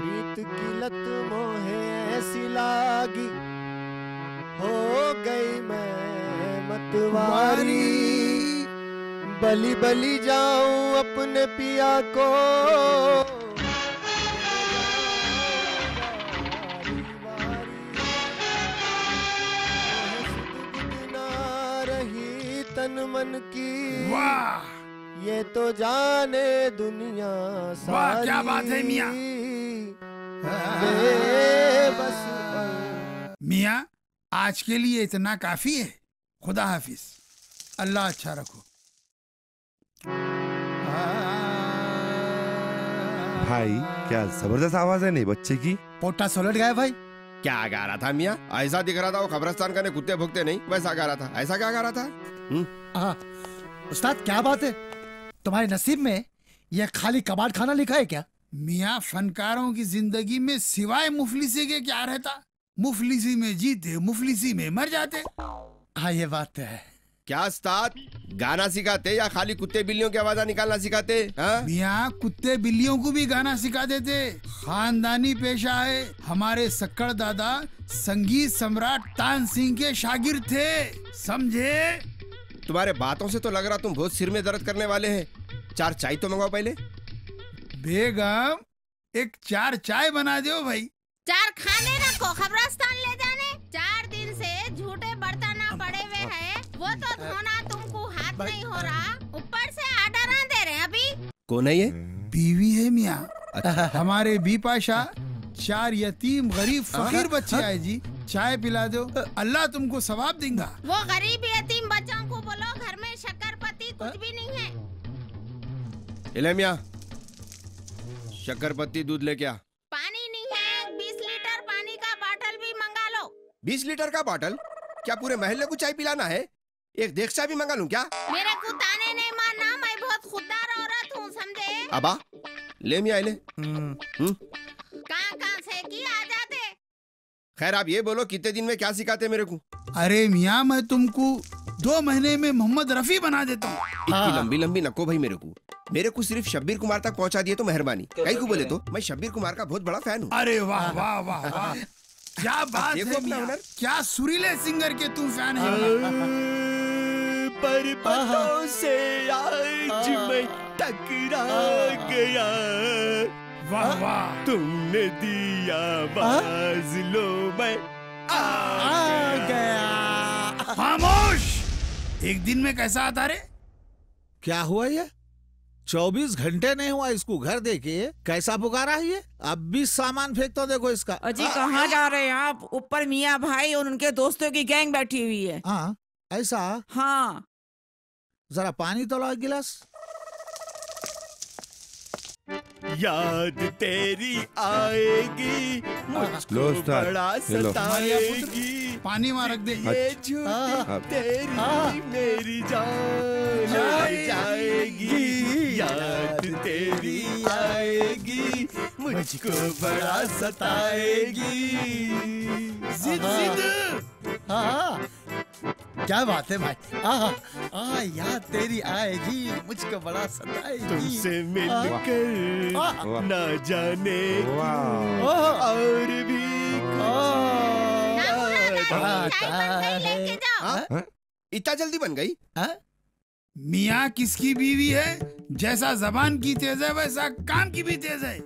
प्रीत की लत मोहे ऐसी लागी। हो गई मैं मतवारी। बली बली जाऊँ अपने पिया को। रही तन मन की। वाह। ये तो जाने दुनिया सारी वाह, क्या बात है मियाँ। मियाँ आज के लिए इतना काफ़ी है। खुदा हाफिज। अल्लाह अच्छा रखो। भाई क्या ज़बरदस्त आवाज़ है? नहीं बच्चे की। पोटा सोलट गया भाई। क्या गा रहा था मियाँ? ऐसा दिख रहा था वो कब्रस्तान का कुत्ते भुगते नहीं वैसा गा रहा था। ऐसा क्या गा रहा था? हम्म? हाँ उस्ताद क्या बात है? तुम्हारे नसीब में यह खाली कबाड़ खाना लिखा है क्या? मियाँ फनकारों की ज़िंदगी में सिवाय मुफलिसी के क्या रहता? मुफलिसी में जीते मुफलिसी में मर जाते। हाँ ये बात तो है। क्या उस्ताद? गाना सिखाते या खाली कुत्ते बिल्लियों की आवाजा निकालना सिखाते? हाँ? मियाँ कुत्ते बिल्लियों को भी गाना सिखा देते। खानदानी पेशा है। हमारे सक्कड़ दादा संगीत सम्राट तान सिंह के शागिर थे। समझे? तुम्हारे बातों से तो लग रहा तुम बहुत सिर में दर्द करने वाले हैं। चार चाय तो मंगाओ पहले। बेगम एक चार चाय बना दो भाई। चार खाने रखो खबरस्तान ले जाने। चार दिन से झूठे बर्तन पड़े हुए हैं। वो तो धोना तुमको हाथ नहीं हो रहा। ऊपर से आर्डर दे रहे हैं अभी। कौन है ये? बीवी है मियाँ। हमारे बी पाशा चार यतीम गरीब फकीर बच्चे आए जी। चाय पिला दो। अल्लाह तुमको सवाब देगा। वो गरीब यतीम बच्चों को बोलो घर में शक्कर पत्ती कुछ भी नहीं है। मियाँ शक्कर पत्ती दूध ले क्या? पानी नहीं है। बीस लीटर पानी का बाटल भी मंगा लो। बीस लीटर का बॉटल क्या पूरे महल्ले को चाय पिलाना है? एक देगचा भी मंगा लूँ क्या? मेरे को ताने नहीं मारना मैं बहुत खुददार औरत हूँ समझे? अबा ले मियाँ ले। कहाँ कहाँ से की आ जाते खैर आप ये बोलो कितने दिन में क्या सिखाते मेरे को? अरे मियाँ मैं तुमको दो महीने में मोहम्मद रफी बना देता हूँ। इतनी लंबी लंबी नको भाई मेरे को। मेरे को सिर्फ़ शब्बीर कुमार तक पहुँचा दिए तो मेहरबानी। कहीं को बोले तो। मैं शब्बीर कुमार का बहुत बड़ा फ़ैन हूँ। अरे वाह वाह वाह वाह। क्या बात है क्या सुरीले सिंगर के तुम फ़ैन है पर्वतों से आज मैं टकरा गया। वाह वाह। तुमने दिया बाज लो मैं आ गया। खामोश! एक दिन में कैसा आता रे? क्या हुआ ये? चौबीस घंटे नहीं हुआ इसको घर देके कैसा पुकारा है ये? अब भी सामान फेंक तो देखो इसका। अजी कहाँ जा रहे हैं आप? ऊपर मियाँ भाई और उनके दोस्तों की गैंग बैठी हुई है। हाँ ऐसा? हाँ। जरा पानी तो ला गिलास। याद तेरी आएगी मुझको बड़ा सताएगी। पानी वहाँ रख दे ये तेरी मेरी जान जाएगी। याद तेरी आएगी मुझको बड़ा सताएगी। जिद जिद। हाँ क्या बात है भाई। आ, आ याद तेरी आएगी मुझको बड़ा सताएगी। तुमसे मिलकर ना जाने और भी हाँ? इतना जल्दी बन गई? मियाँ किसकी बीवी है? जैसा जबान की तेज है वैसा काम की भी तेज है।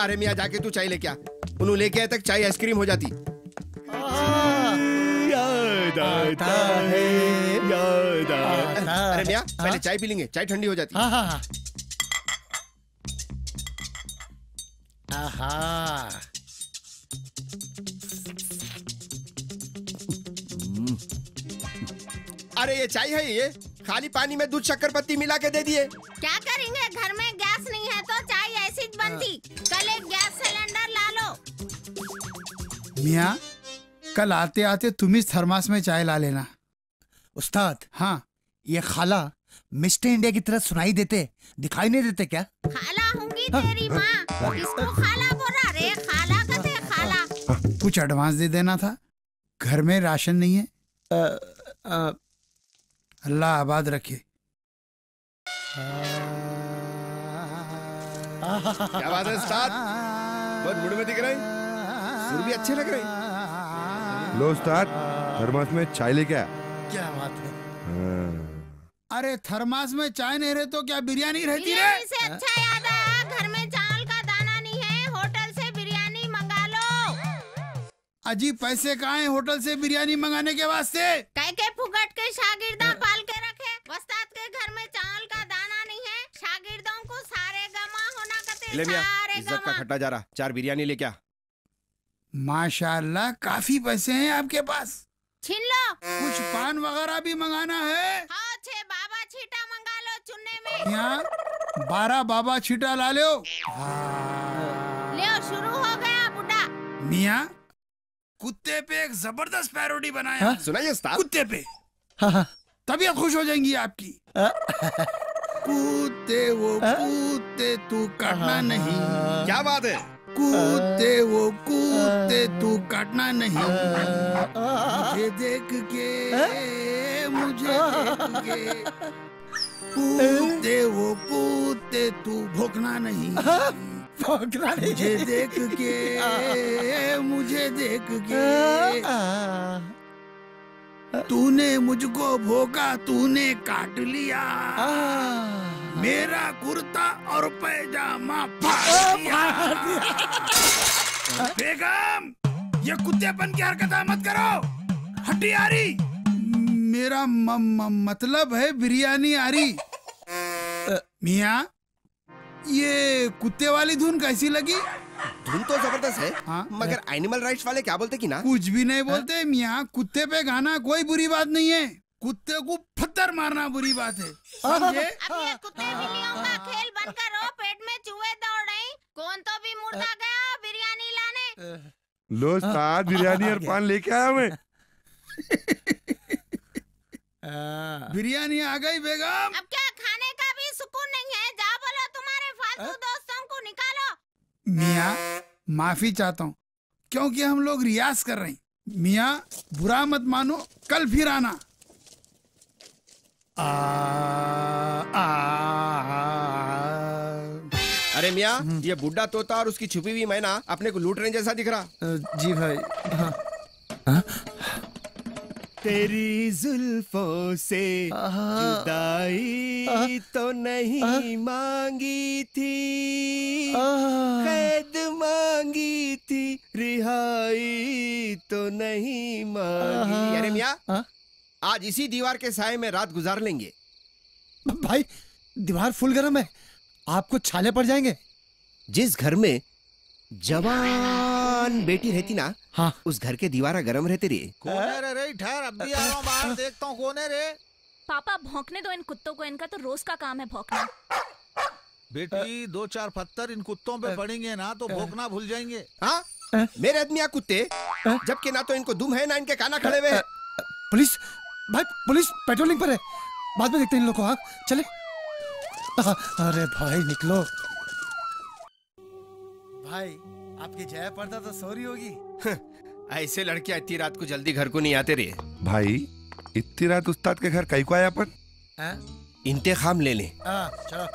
अरे मियाँ जाके तू चाय लेके आ। उन्होंने लेके आए तक चाय आइसक्रीम हो जाती। याद आता है याद आता अरे मियाँ पहले चाय पी लेंगे चाय ठंडी हो जाती। हाँ हाँ हाँ। अरे ये चाय है ये। खाली पानी में दूध शक्कर पत्ती मिला के दे दिए। क्या करेंगे? घर में गैस नहीं है तो चाय ऐसी बनती। कल एक गैस सिलेंडर ला लो। मियाँ कल आते आते तुम इस थर्मास में चाय ला लेना। उस्ताद हाँ। ये खाला मिस्टर इंडिया की तरह सुनाई देते दिखाई नहीं देते क्या? खाला होंगी तेरी माँ। किसको खाला बोला? रे खाला कते खाला। कुछ एडवांस दे देना था। घर में राशन नहीं है। आ, आ, अल्लाह आबाद रखे। क्या बात है उस्ताद बहुत मूड में दिख रहे हैं। सुर भी अच्छे लग रहे हैं। लो उस्ताद थर्मस में चाय लेके आ। क्या बात है। हाँ। अरे थर्मास में चाय नहीं रहे तो क्या बिरयानी रहती रे? बिरयानी से अच्छा याद आया घर में चावल का दाना नहीं है होटल से बिरयानी मंगा लो। अजीब पैसे कहाँ हैं होटल से बिरयानी मंगाने के वास्ते? कह के फुगट के शागिर्दा ले मियाँ इज़्ज़त का खट्टा जा रहा चार बिरयानी ले क्या माशाल्लाह काफ़ी पैसे हैं आपके पास। छीन लो कुछ पान वगैरह भी मंगाना है? हाँ छे बाबा छीटा मंगा लो चुन्ने में। यहाँ बारह बाबा छीटा ला लो। ले शुरू हो गया बुड्ढा। मियाँ कुत्ते पे एक ज़बरदस्त पैरोडी बनाया। है। सुनाइए कुत्ते पे। हाँ हाँ। तबीयत खुश हो जाएँगी आपकी। कूदते वो कूदते तू काटना नहीं। क्या बात है? कूदते वो कूदते तू काटना नहीं। मुझे देख के मुझे देख के। कूदते वो कूदते तू भोगना नहीं। भोगना नहीं। मुझे देख के मुझे देख के। तूने मुझको भोगा तूने काट लिया। मेरा कुर्ता और पैजामा फाड़ बेगम ये कुत्तेपन की हरकत मत करो। हड्डी आ रही मेरा म, म, मतलब है बिरयानी आ। रही मिया ये कुत्ते वाली धुन कैसी लगी? धुन तो ज़बरदस्त है हाँ। मगर एनिमल राइट्स वाले क्या बोलते कि ना? कुछ भी नहीं बोलते मियाँ कुत्ते पे गाना कोई बुरी बात नहीं है। कुत्ते को पत्थर मारना बुरी बात है। समझे? कुत्ते का खेल बंद करो पेट में चूहे दौड़ रहे कौन तो भी मुर्दा गया बिरयानी लाने। लो उस्ताद बिरयानी और पान लेके आया मैं। बिरयानी आ गई बेगम। अब क्या खाने का भी सुकून नहीं है? जा बोलो तुम्हारे फालतू मियाँ माफ़ी चाहता हूँ क्योंकि हम लोग रियाज कर रहे हैं। मिया बुरा मत मानो कल फिर आना। आ, आ, अरे मिया ये बुढ़ा तोता और उसकी छुपी हुई मैना अपने को लूट रहे जैसा दिख रहा। जी भाई हाँ? तेरी जुल्फों से जुदाई तो नहीं मांगी थी। कैद मांगी थी रिहाई तो नहीं मांगी। अरे मियाँ? आज इसी दीवार के साय में रात गुजार लेंगे। भाई दीवार फुल गर्म है। आपको छाले पड़ जाएँगे। जिस घर में जवान बेटी रहती ना हाँ। उस घर के दीवारा गरम रहते रे। कौन रे रे ठहर अब भी आ रहा हूँ बाहर देखता हूँ कौन रे। पापा भौंकने दो इन कुत्तों को इनका तो रोज का काम है भौंकना। बेटी दो चार पत्थर इन कुत्तों पे पड़ेंगे ना तो भोंकना भूल जाएँगे। हाँ? मेरे आदमी यहाँ कुत्ते? जबकि ना तो इनको दुम है ना इनके काना खड़े हुए हैं। पुलिस भाई पुलिस पेट्रोलिंग पर है। बाद में देखते हैं इन लोग को हाँ चले। हाँ, अरे भाई निकलो। भाई आपकी जया पर्दा तो सोरी होगी। ऐसे लड़के इतनी रात को जल्दी घर को नहीं आते रे। भाई इतनी रात उस्ताद के घर कई को आया अपन? हाँ? इंतखाम ले लें। हाँ, चलो।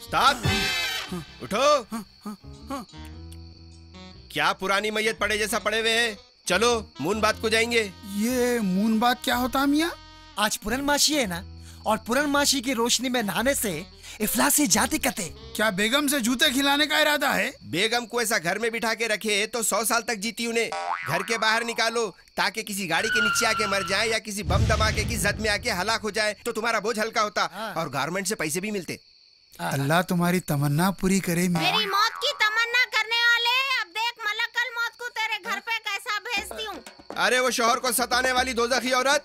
उस्ताद उठो। क्या पुरानी मैयत पड़े जैसा पड़े हुए हैं? चलो मून बात को जाएँगे। ये मून बात क्या होता है मियाँ? आज पूरनमाशी है ना? और पूरनमाशी की रोशनी में नहाने से इफलासी जाति कते क्या बेगम से जूते खिलाने का इरादा है? बेगम को ऐसा घर में बिठा के रखे तो सौ साल तक जीती उन्हें। घर के बाहर निकालो ताकि किसी गाड़ी के नीचे आके मर जाए या किसी बम धमाके की जद में आके हलाक हो जाए तो तुम्हारा बोझ हल्का होता। और गारमेंट से पैसे भी मिलते। अल्लाह तुम्हारी तमन्ना पूरी करे मेरी मौत की तमन्ना करने वाले अब देख मलकल मौत को तेरे घर पे कैसा भेजती हूँ अरे वो शोहर को सताने वाली दोजखी औरत।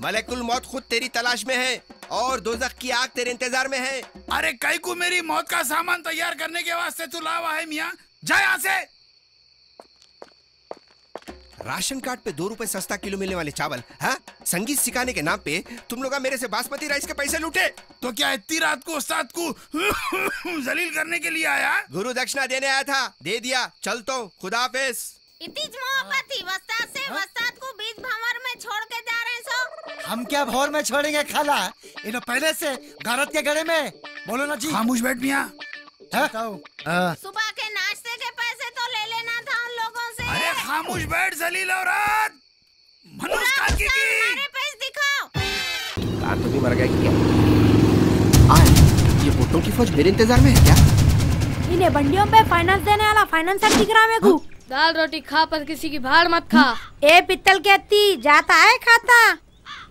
मलकुल मौत खुद तेरी तलाश में है और दोजख की आग तेरे इंतज़ार में है। अरे कई को मेरी मौत का सामान तैयार करने के वास्ते तू लावा है मियाँ। जा यहाँ से। राशन कार्ड पे दो रुपए सस्ता किलो मिलने वाले चावल हाँ? संगीत सिखाने के नाम पे तुम लोग मेरे से बासमती राइस के पैसे लूटे। तो क्या इतनी रात को उस्ताद को जलील करने के लिए आया? गुरु दक्षिणा देने आया था। दे दिया। चलता हूँ। खुदा हाफिज। इतनी मोहब्बत थी वस्ताद से वस्ताद को बीच भंवर में छोड़ के जा रहे सो। हम क्या भौर में छोड़ेंगे खाला? इन्हें पहले से गारत के गड़े में। बोलो ना जी। खामोश बैठ मिया। हाँ? हाँ। सुबह के नाश्ते के पैसे तो ले लेना था उन लोगों से। अरे खामोश बैठ जलील औरत। मनुष्य काल की की हमारे पैसे दिखाओ। कार तो भी मर गया क्या? आए ये वोटों की फौज मेरे इंतज़ार में है क्या? इन्हें बंडियों पे फाइनेंस देने वाला फाइनेंसर दिख रहा मेरे को। दाल रोटी खा पर किसी की भाड़ मत खा। ए पित्तल की अत्ती जाता है खाता?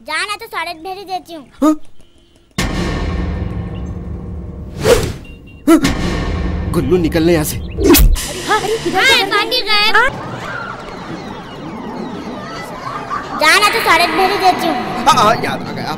जाना तो साढ़े भेज देती हूँ। गुल्लू निकलने यहाँ से। जाना तो साढ़े भेज देती हूँ। हाँ, हाँ, याद आ गया।